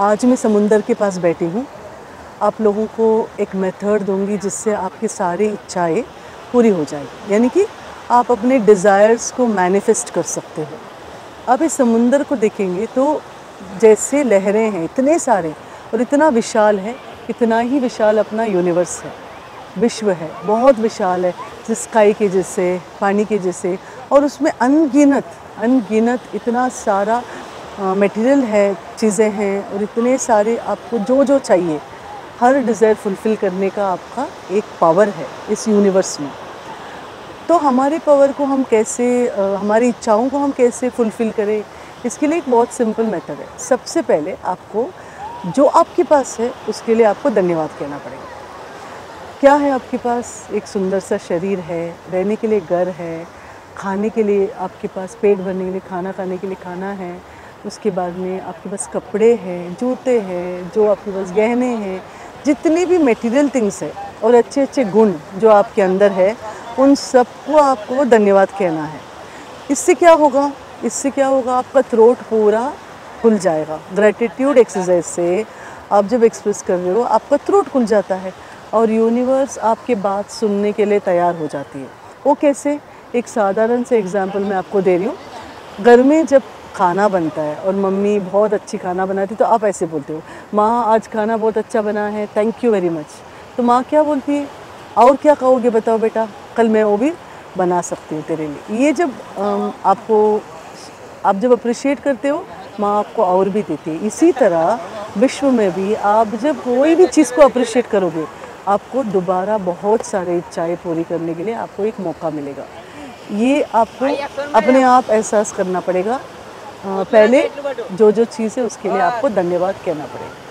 आज मैं समुंदर के पास बैठी हूँ। आप लोगों को एक मेथड दूँगी जिससे आपकी सारी इच्छाएँ पूरी हो जाएगी। यानी कि आप अपने डिज़ायर्स को मैनिफेस्ट कर सकते हो। आप इस समुंदर को देखेंगे तो जैसे लहरें हैं, इतने सारे और इतना विशाल है, इतना ही विशाल अपना यूनिवर्स है। विश्व है, बहुत विशाल है स्काई के जैसे, पानी के जैसे और उसमें अनगिनत अनगिनत इतना सारा मटेरियल है, चीज़ें हैं और इतने सारे आपको जो जो चाहिए, हर डिज़ायर फुलफ़िल करने का आपका एक पावर है इस यूनिवर्स में। तो हमारे पावर को हम कैसे हमारी इच्छाओं को हम कैसे फुलफ़िल करें, इसके लिए एक बहुत सिंपल मेथड है। सबसे पहले आपको जो आपके पास है, उसके लिए आपको धन्यवाद कहना पड़ेगा। क्या है आपके पास? एक सुंदर सा शरीर है, रहने के लिए घर है, खाने के लिए आपके पास पेट भरने के लिए, खाना खाने के लिए खाना है उसके बाद में आपके पास कपड़े हैं, जूते हैं, जो आपके पास गहने हैं, जितनी भी मटेरियल थिंग्स है और अच्छे अच्छे गुण जो आपके अंदर है, उन सबको आपको धन्यवाद कहना है। इससे क्या होगा? इससे क्या होगा? आपका थ्रोट पूरा खुल जाएगा। ग्रेटिट्यूड एक्सरसाइज से आप जब एक्सप्रेस कर रहे हो, आपका थ्रोट खुल जाता है और यूनिवर्स आपके बात सुनने के लिए तैयार हो जाती है। वो कैसे? एक साधारण से एग्ज़ाम्पल मैं आपको दे रही हूँ। घर में जब खाना बनता है और मम्मी बहुत अच्छी खाना बनाती तो आप ऐसे बोलते हो माँ आज खाना बहुत अच्छा बना है थैंक यू वेरी मच तो माँ क्या बोलती है? और क्या कहोगे बताओ बेटा कल मैं वो भी बना सकती हूँ तेरे लिए। ये जब आपको आप जब अप्रिशिएट करते हो माँ आपको और भी देती है। इसी तरह विश्व में भी आप जब कोई भी चीज़ को अप्रिशिएट करोगे आपको दोबारा बहुत सारे इच्छाएँ पूरी करने के लिए आपको एक मौका मिलेगा। ये आपको अपने आप एहसास करना पड़ेगा पहले जो जो चीज़ है उसके लिए आपको धन्यवाद कहना पड़ेगा।